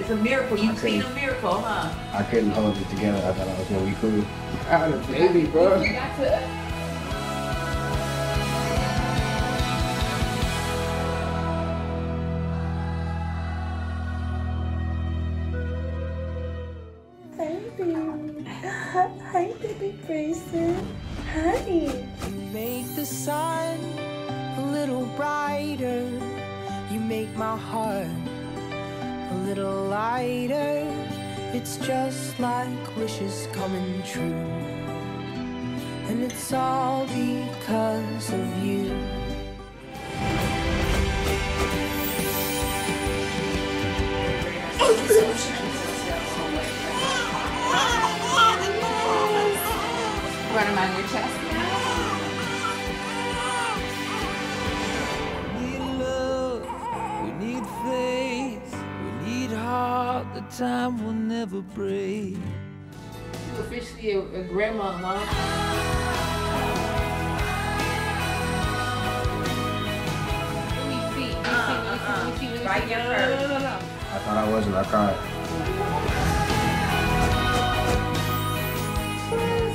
It's a miracle. You've seen a miracle, huh? I couldn't hold it together. I thought I was gonna be cool. I had a baby, bro. Hi, baby. Hi, baby Grayson. Hi. make the sun a little brighter. Make my heart a little lighter. It's just like wishes coming true. And it's all because of you. Run on your chest. Need faith, we need heart. The time will never break. You officially a, a grandma, huh? Let me see. Let me see. Let me see. Let me see. Right here. No, no, no, no. I thought I wasn't. I cried.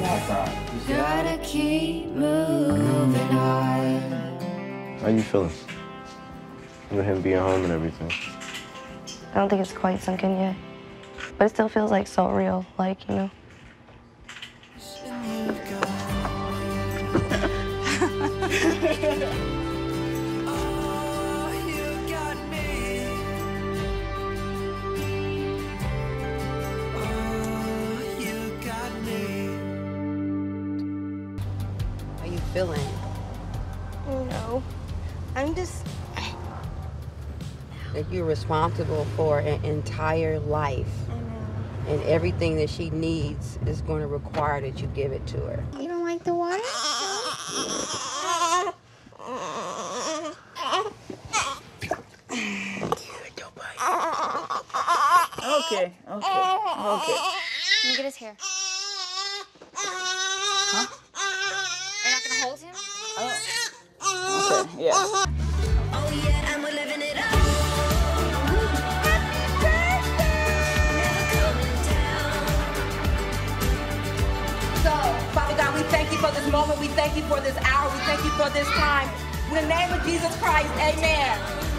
I cried. Gotta keep moving on. How you feeling? With him being home and everything. I don't think it's quite sunk in yet. But it still feels like so real, like, you know. Oh, you got me. Oh, you got me. How you feeling? No. I'm just. That you're responsible for an entire life. I know. And everything that she needs is going to require that you give it to her. You don't like the water? Okay, okay, okay. Let me get his hair. Huh? Are not gonna hold him? Oh. Okay, yeah. Moment. We thank you for this hour. We thank you for this time. In the name of Jesus Christ, amen.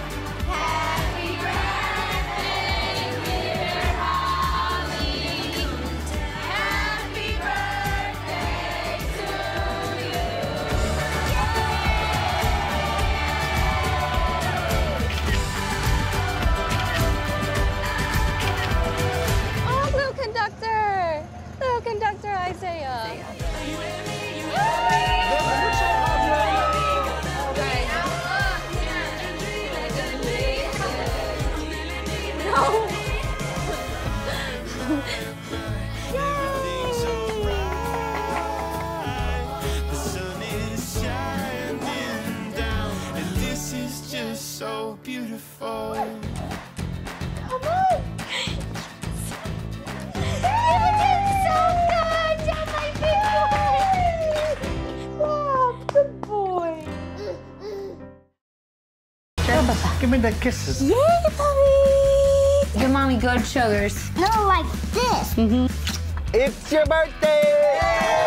Beautiful. Come on! You did so good! You're my big boy! Wow, good boy! Give me the kisses. Yay, puppy! Give mommy good sugars. No, like this. Mm -hmm. It's your birthday! I